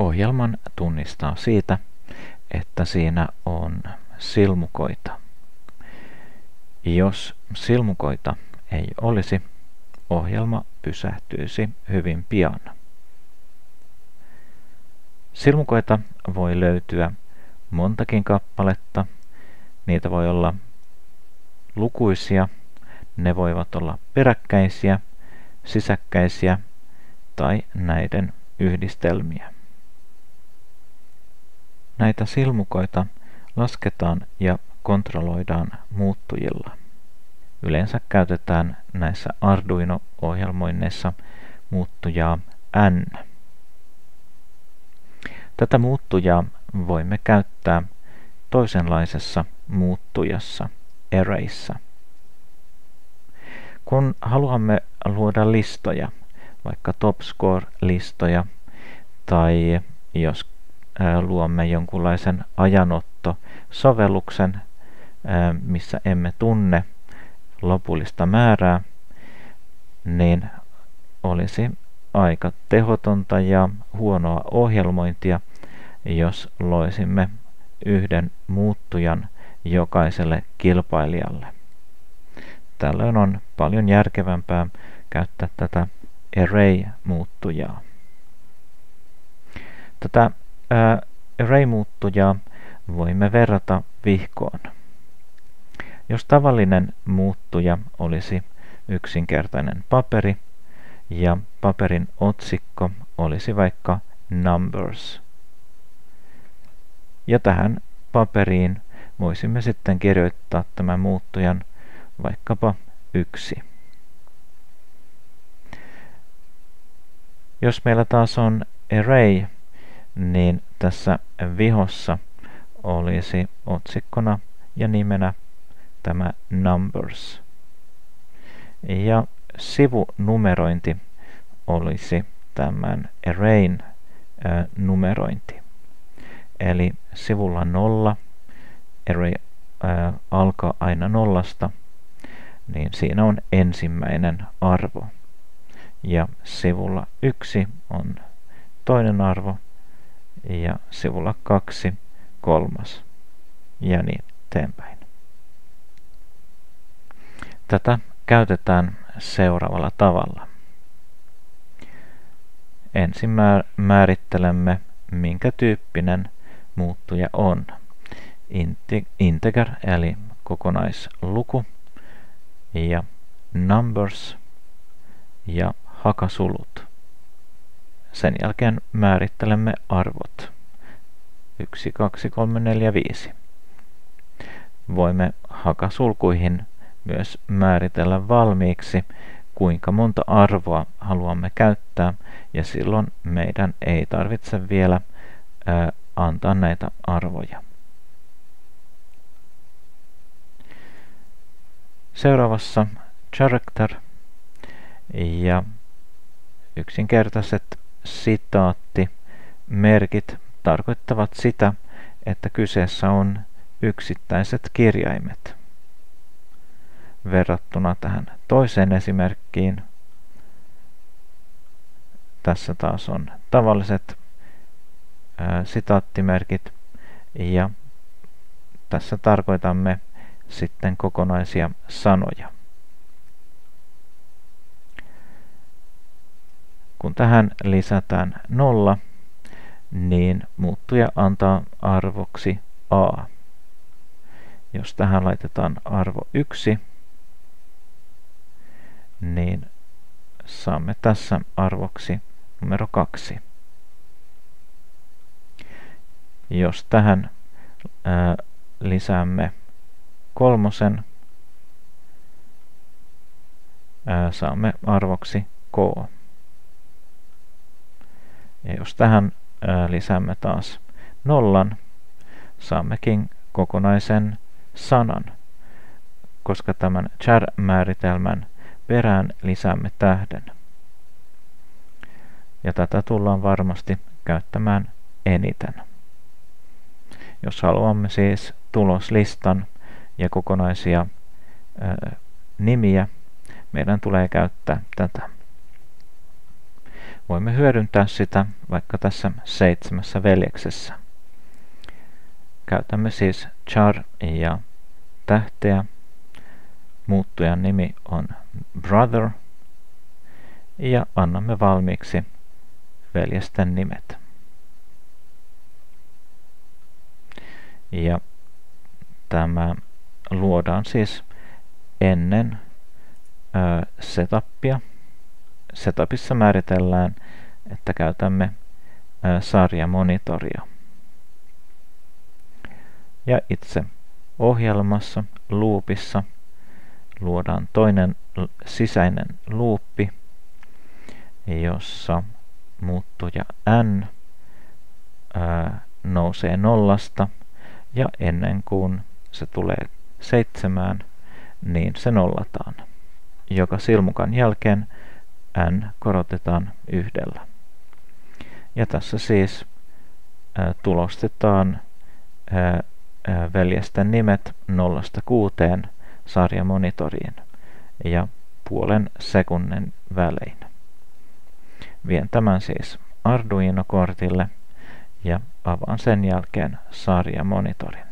Ohjelman tunnistaa siitä, että siinä on silmukoita. Jos silmukoita ei olisi, ohjelma pysähtyisi hyvin pian. Silmukoita voi löytyä montakin kappaletta. Niitä voi olla lukuisia. Ne voivat olla peräkkäisiä, sisäkkäisiä tai näiden yhdistelmiä. Näitä silmukoita lasketaan ja kontrolloidaan muuttujilla. Yleensä käytetään näissä Arduino-ohjelmoinneissa muuttujaa N. Tätä muuttujaa voimme käyttää toisenlaisessa muuttujassa, arrayssa. Kun haluamme luoda listoja, vaikka TopScore-listoja, tai jos luomme jonkunlaisen ajanotto-sovelluksen, missä emme tunne lopullista määrää, niin olisi aika tehotonta ja huonoa ohjelmointia, jos loisimme yhden muuttujan jokaiselle kilpailijalle. Tällöin on paljon järkevämpää käyttää tätä array-muuttujaa. Tätä array-muuttujaa voimme verrata vihkoon. Jos tavallinen muuttuja olisi yksinkertainen paperi ja paperin otsikko olisi vaikka numbers. Ja tähän paperiin voisimme sitten kirjoittaa tämän muuttujan vaikkapa yksi. Jos meillä taas on array, niin tässä vihossa olisi otsikkona ja nimenä tämä numbers. Ja sivunumerointi olisi tämän arrayn numerointi. Eli sivulla nolla, array ää, alkaa aina nollasta, niin siinä on ensimmäinen arvo. Ja sivulla yksi on toinen arvo ja sivulla kaksi kolmas ja niin eteenpäin. Tätä käytetään seuraavalla tavalla. Ensin määrittelemme, minkä tyyppinen muuttuja on. Integer eli kokonaisluku ja numbers ja hakasulut. Sen jälkeen määrittelemme arvot. 1, 2, 3, 4, 5. Voimme hakasulkuihin myös määritellä valmiiksi, kuinka monta arvoa haluamme käyttää, ja silloin meidän ei tarvitse vielä ää, antaa näitä arvoja. Seuraavassa character ja yksinkertaiset sitaattimerkit tarkoittavat sitä, että kyseessä on yksittäiset kirjaimet. Verrattuna tähän toiseen esimerkkiin, tässä taas on tavalliset ää, sitaattimerkit ja tässä tarkoitamme sitten kokonaisia sanoja. Kun tähän lisätään nolla, niin muuttuja antaa arvoksi a. Jos tähän laitetaan arvo 1, niin saamme tässä arvoksi numero 2. Jos tähän ää, lisäämme kolmosen, ää, saamme arvoksi k. Ja jos tähän ää, lisäämme taas nollan, saammekin kokonaisen sanan, koska tämän char-määritelmän perään lisäämme tähden. Ja tätä tullaan varmasti käyttämään eniten. Jos haluamme siis tuloslistan ja kokonaisia nimiä, meidän tulee käyttää tätä. Voimme hyödyntää sitä vaikka tässä seitsemässä veljeksessä. Käytämme siis char ja tähteä. Muuttujan nimi on brother ja annamme valmiiksi veljesten nimet. Ja tämä luodaan siis ennen setupia. Setupissa määritellään, että käytämme sarjamonitoria. Ja itse ohjelmassa, loopissa, luodaan toinen sisäinen luuppi, jossa muuttuja n nousee nollasta ja ennen kuin se tulee seitsemään, niin se nollataan. Joka silmukan jälkeen n korotetaan yhdellä. Ja tässä siis tulostetaan veljesten nimet nollasta kuuteen sarjamonitoriin ja puolen sekunnin välein. Vien tämän siis Arduino-kortille ja avaan sen jälkeen sarjamonitorin.